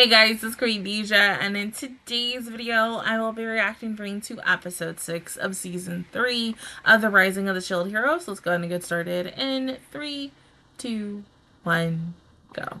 Hey guys, it's Dija, and in today's video, I will be reacting to episode 6 of season 3 of The Rising of the Shield Hero. So let's go ahead and get started in 3, 2, 1, go.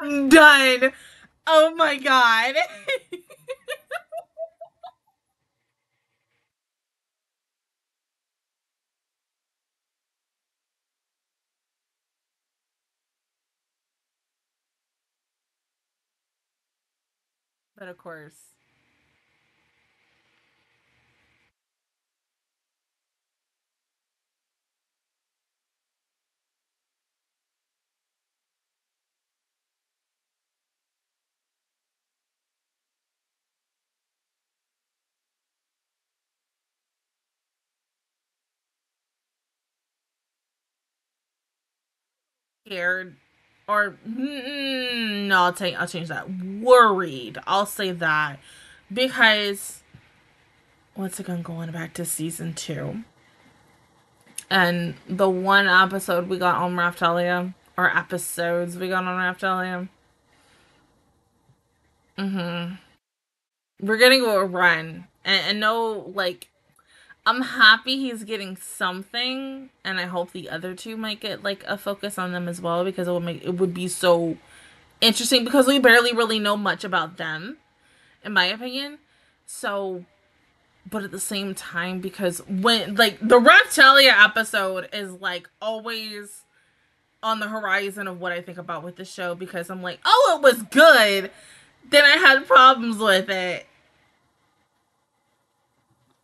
Done. Oh my god. but of course. Scared or no i'll take i'll change that. Worried i'll say that. Because once again going back to season two? And the one episode we got on Raphtalia or episodes we got on Raphtalia mm-hmm. We're gonna go run. And, and no like I'm happy he's getting something, and I hope the other two might get like a focus on them as well because it would make it would be so interesting because we barely really know much about them, in my opinion. So, but at the same time, because when like the Raphtalia episode is like always on the horizon of what I think about with the show because I'm like, oh, it was good. Then I had problems with it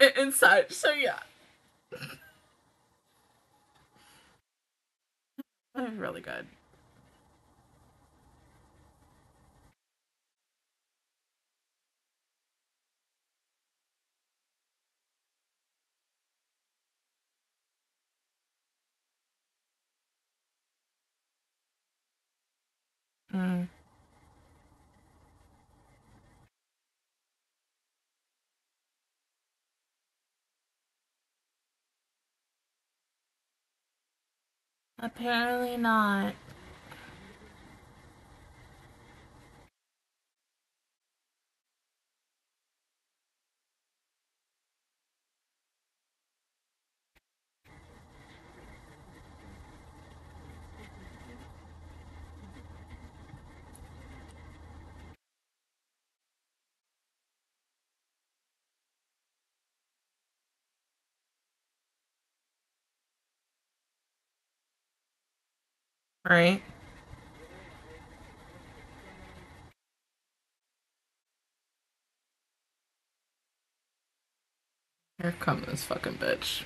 and such. So yeah. Really good. Mm. Apparently not. Right? Here comes this fucking bitch.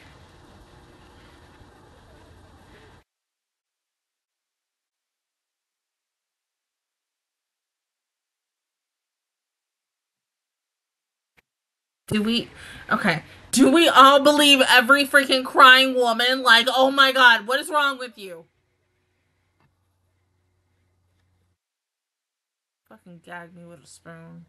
Do we okay? Do we all believe every freaking crying woman? Like, oh my god, what is wrong with you? Fucking gag me with a spoon.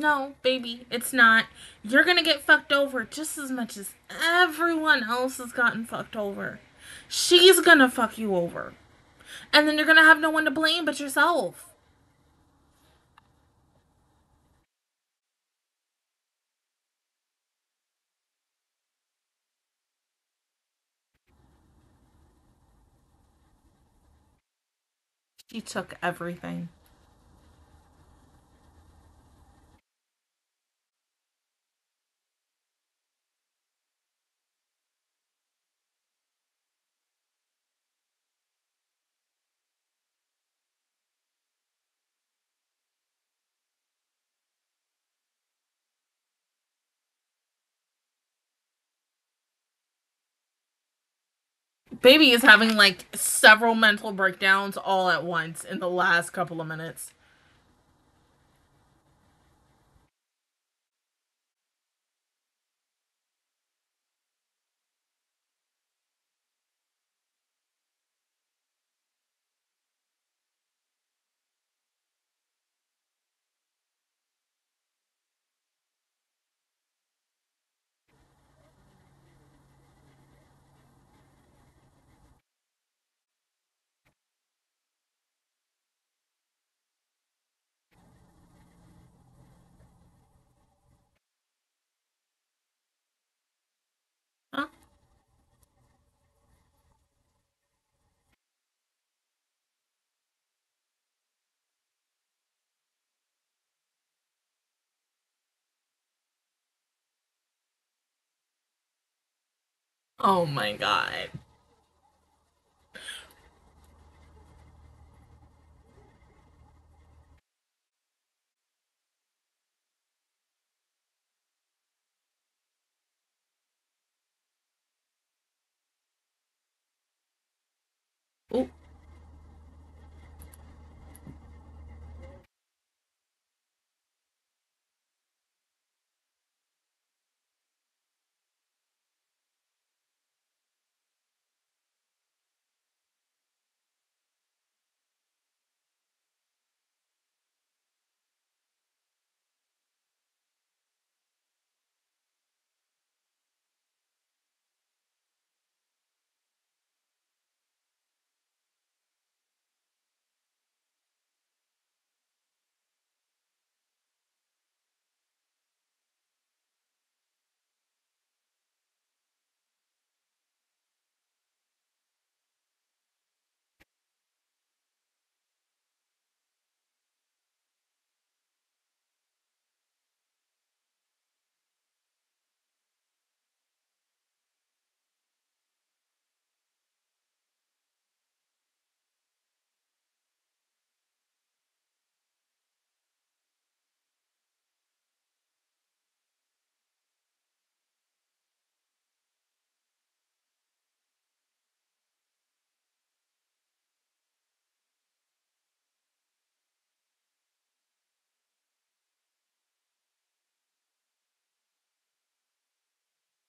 No, baby, it's not. You're gonna get fucked over just as much as everyone else has gotten fucked over. She's gonna fuck you over. And then you're gonna have no one to blame but yourself. She took everything. Baby is having like several mental breakdowns all at once in the last couple of minutes. Huh? Oh my god.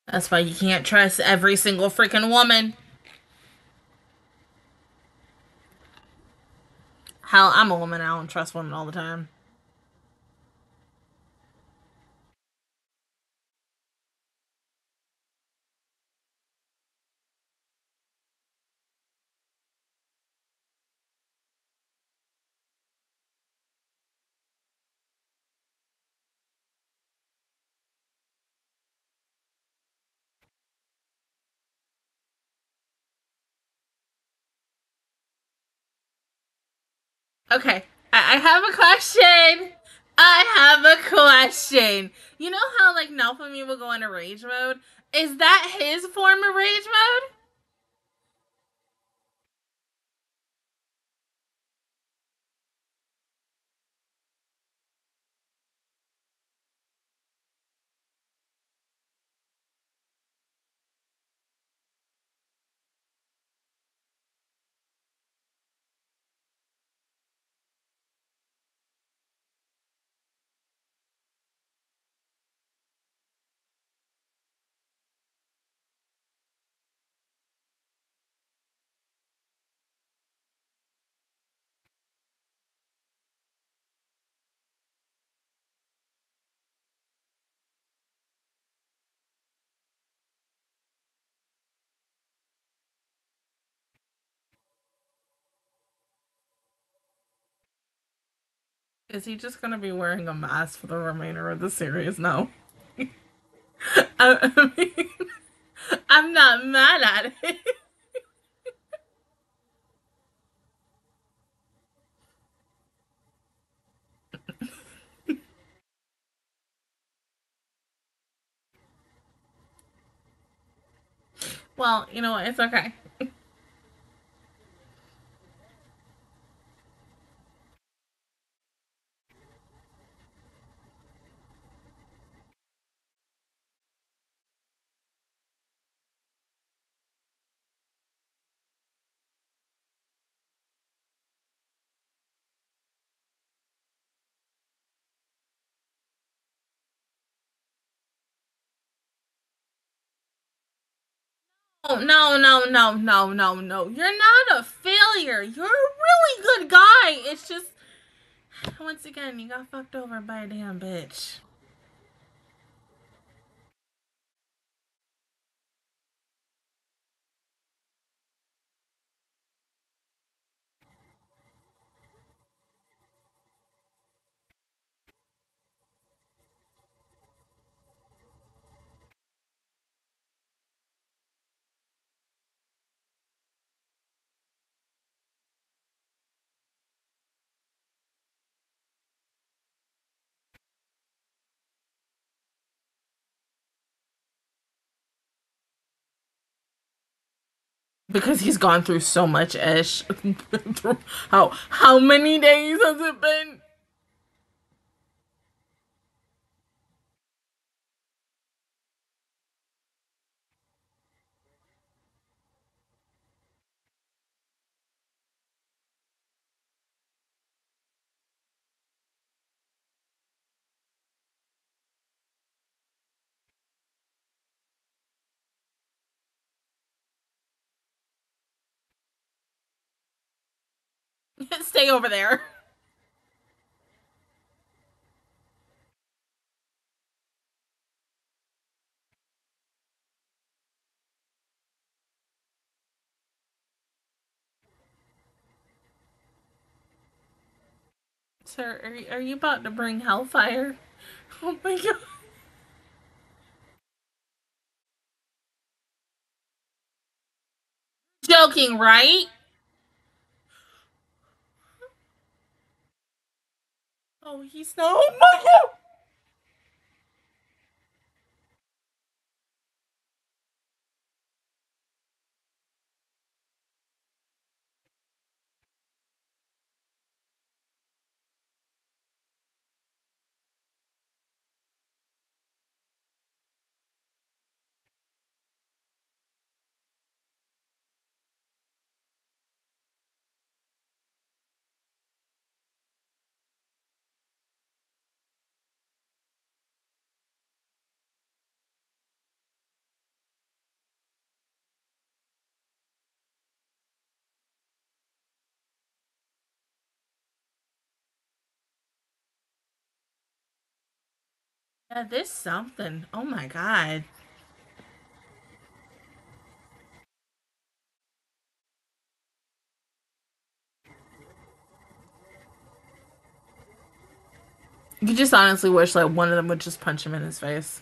That's why you can't trust every single freaking woman. Hell, I'm a woman. I don't trust women all the time. Okay, I, I have a question. I have a question. You know how like Naofumi will go into rage mode? Is that his form of rage mode? Is he just gonna be wearing a mask for the remainder of the series? No. I, I mean, I'm not mad at it. well, you know what? It's okay. No, no, no, no, no, no. You're not a failure. You're a really good guy. It's just, once again, you got fucked over by a damn bitch. Because he's gone through so much ish. how how many days has it been? Stay over there. Sir, are you, are you about to bring hellfire? Oh my god. Joking, right? Oh, he's no. Oh my god! Yeah, this something. Oh my god. You just honestly wish like one of them would just punch him in his face.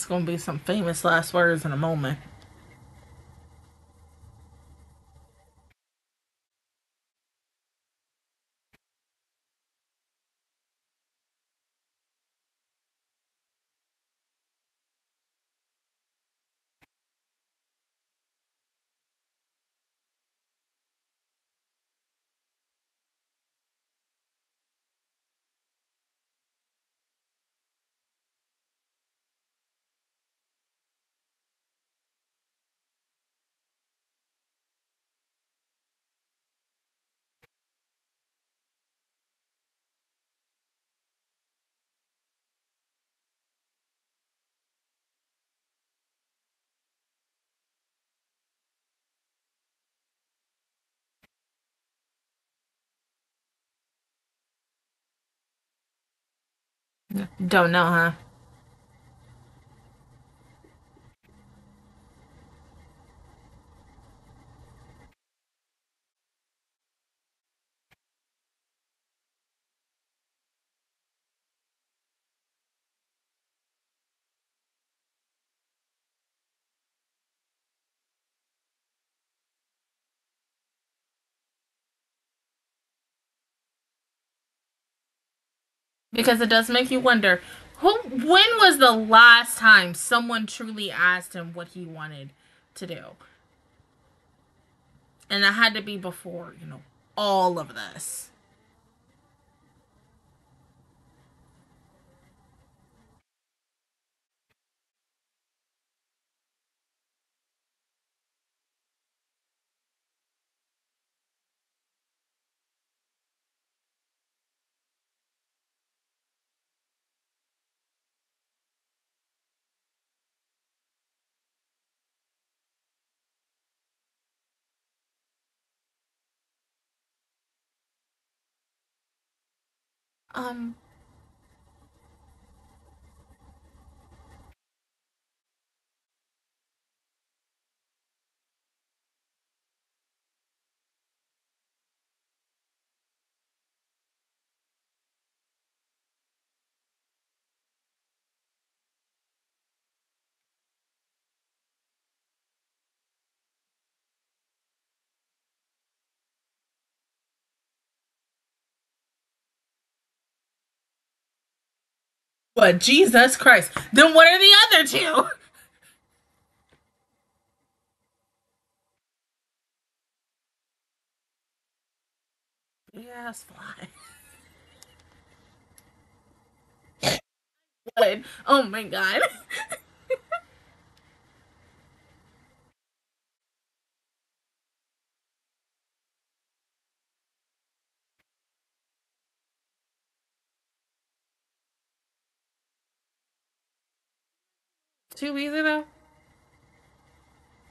It's gonna be some famous last words in a moment. Don't know, huh? Because it does make you wonder who when was the last time someone truly asked him what he wanted to do? And it had to be before, you know, all of this. Um But Jesus Christ. Then what are the other two? Yes, fly. What? Oh my god. Too easy though?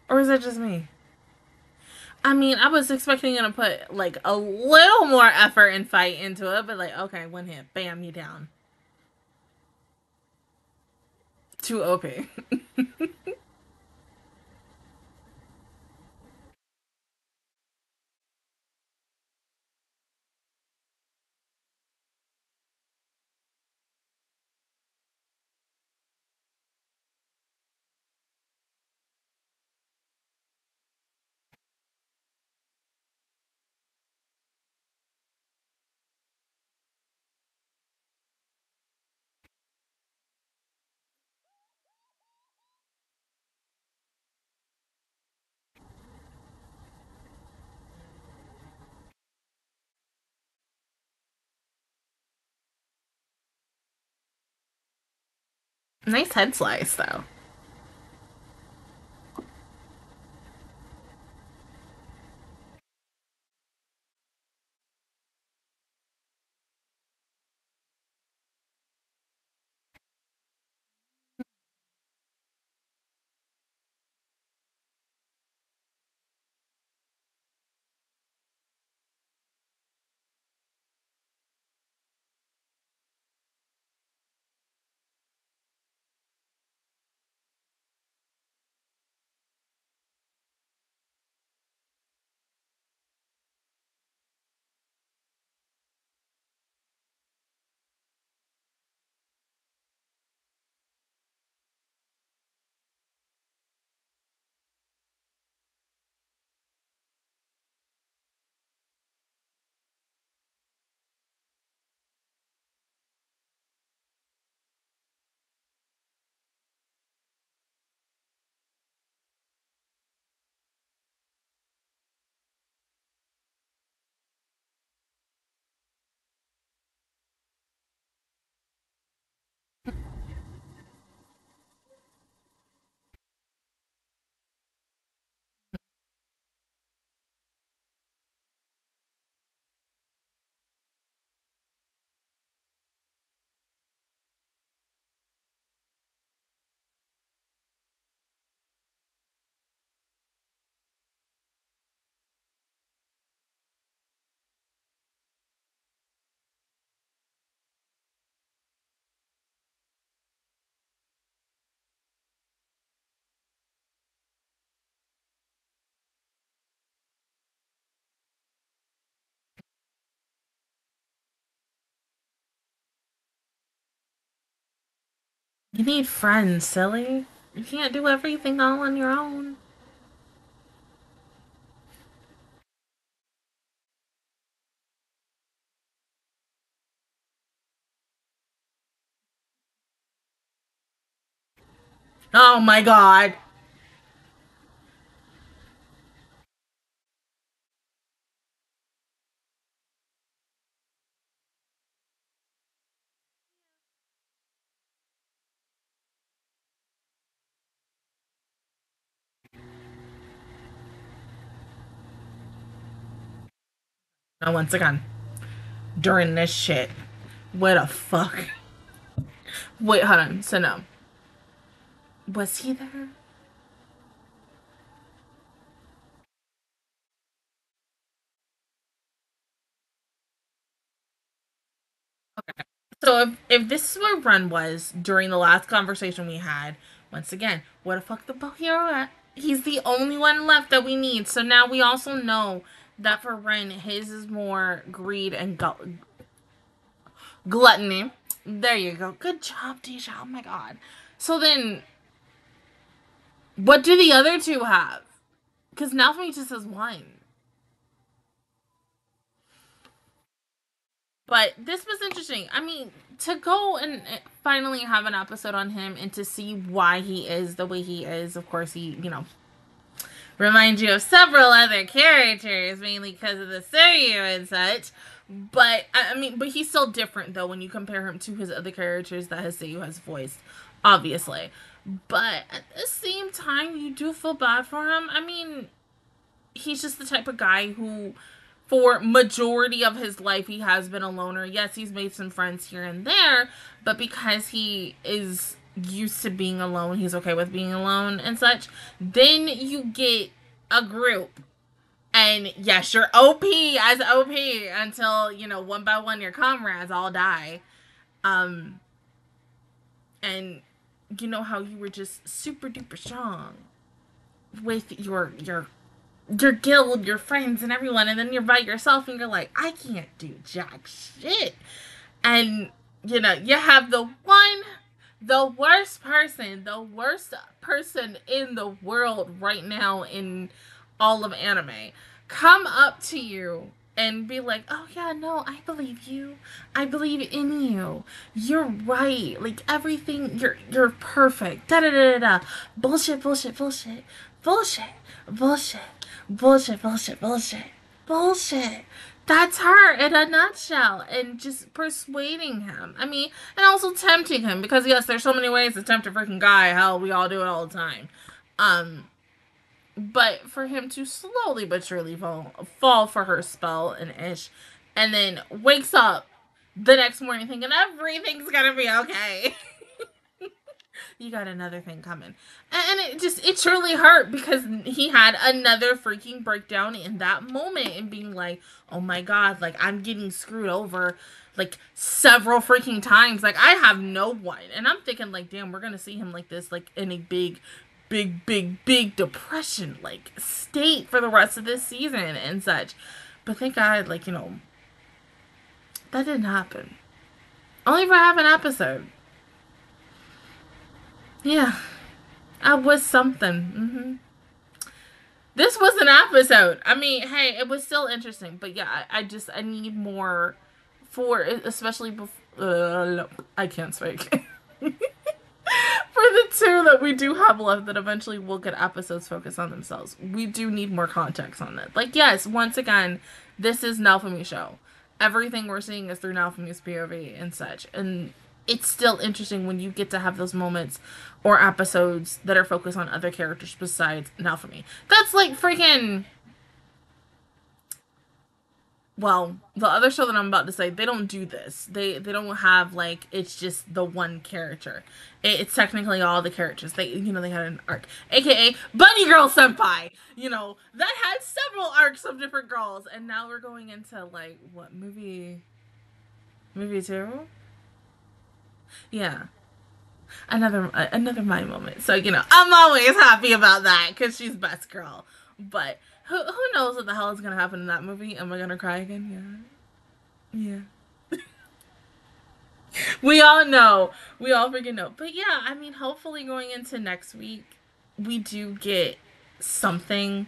Or is that just me? I mean, I was expecting him to put like a little more effort and fight into it, but like, okay, one hit, bam, you down. Too OP. nice head slice though. You need friends, silly. You can't do everything all on your own. Oh my god. Now, once again, during this shit, what the fuck? Wait, hold on. So, no. Was he there? Okay. So if, if this is where Ren was during the last conversation we had, once again, what the fuck the hero at? He's the only one left that we need. So now we also know that for Ren, his is more greed and gl- gluttony. There you go. Good job, Dija. Oh my god. So then, what do the other two have? Because now for me just has one. But this was interesting. I mean, to go and eh, finally have an episode on him and to see why he is the way he is. Of course, he, you know, reminds you of several other characters, mainly because of the seiyuu and such. But I mean, but he's still different though when you compare him to his other characters that his seiyuu has voiced, obviously. But at the same time, you do feel bad for him. I mean, he's just the type of guy who for majority of his life he has been a loner. Yes, he's made some friends here and there, but because he is used to being alone, he's okay with being alone and such. Then you get a group. And yes, you're OP as OP until, you know, one by one your comrades all die. Um and you know how you were just super duper strong with your your your guild, your friends, and everyone, and then you're by yourself and you're like, I can't do jack shit. And you know, you have the one, the worst person, the worst person in the world right now in all of anime come up to you and be like, "Oh yeah, no, I believe you. I believe in you. You're right. Like everything, you're you're perfect." Da da da da da. Bullshit, bullshit, bullshit, bullshit, bullshit, bullshit, bullshit, bullshit, bullshit. That's her in a nutshell, and just persuading him. I mean, and also tempting him because yes, there's so many ways to tempt a freaking guy. Hell, we all do it all the time. Um, but for him to slowly but surely fall fall for her spell and ish, and then wakes up the next morning thinking everything's gonna be okay. you got another thing coming, and it just it truly hurt because he had another freaking breakdown in that moment and being like, oh my god, like I'm getting screwed over like several freaking times. Like I have no one. And I'm thinking like, damn, we're gonna see him like this, like in a big big, big, big depression like state for the rest of this season and such. But thank God, like, you know, that didn't happen. Only for half an episode. Yeah. I was something. Mm-hmm. This was an episode. I mean, hey, it was still interesting, but yeah, I, I just I need more for especially before. Uh, I can't speak. for the two that we do have left that eventually will get episodes focused on themselves. We do need more context on it. Like, yes, once again, this is Naofumi show. Everything we're seeing is through Naofumi's POV and such. And it's still interesting when you get to have those moments or episodes that are focused on other characters besides Naofumi. That's like freaking well, the other show that I'm about to say, they don't do this. They they don't have like it's just the one character. It, it's technically all the characters. They you know they had an arc, aka Bunny Girl Senpai. You know that had several arcs of different girls, and now we're going into like what movie? Movie two. Yeah, another uh, another Mai moment. So you know I'm always happy about that because she's best girl, but who who knows what the hell is gonna happen in that movie? Am I gonna cry again? Yeah. Yeah. we all know. We all freaking know. But yeah, I mean, hopefully going into next week, we do get something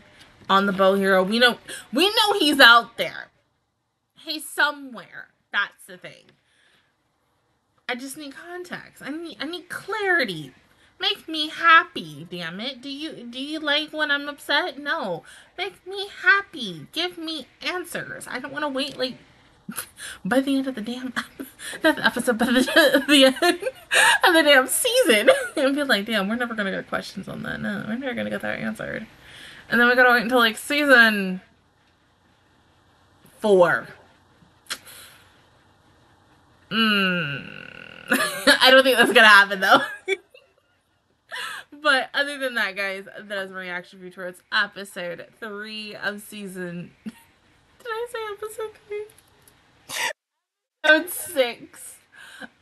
on the bow hero. We know we know he's out there. He's somewhere. That's the thing. I just need context. I need I need clarity. Make me happy, damn it. Do you do you like when I'm upset? No. Make me happy. Give me answers. I don't want to wait like by the end of the damn not the episode, but the, the end of the damn season, and be like, damn, we're never gonna get questions on that. No, we're never gonna get that answered. And then we gotta wait until like season four. Hmm. I don't think that's gonna happen though. but other than that, guys, that is my reaction view towards episode three of season. Did I say episode three? episode six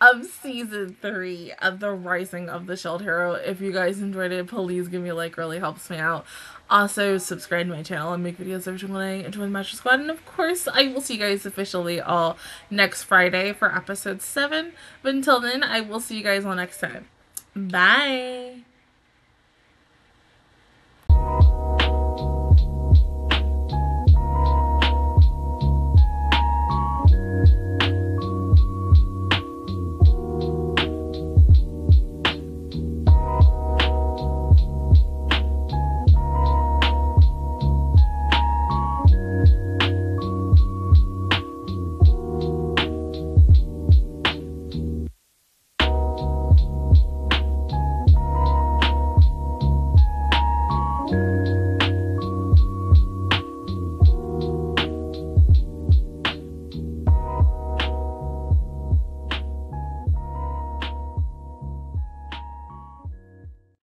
of season three of the Rising of the Shield Hero. If you guys enjoyed it, please give me a like, really helps me out. Also, subscribe to my channel and make videos every single day and join the Master Squad. And of course, I will see you guys officially all next Friday for episode 7. But until then, I will see you guys all next time. Bye!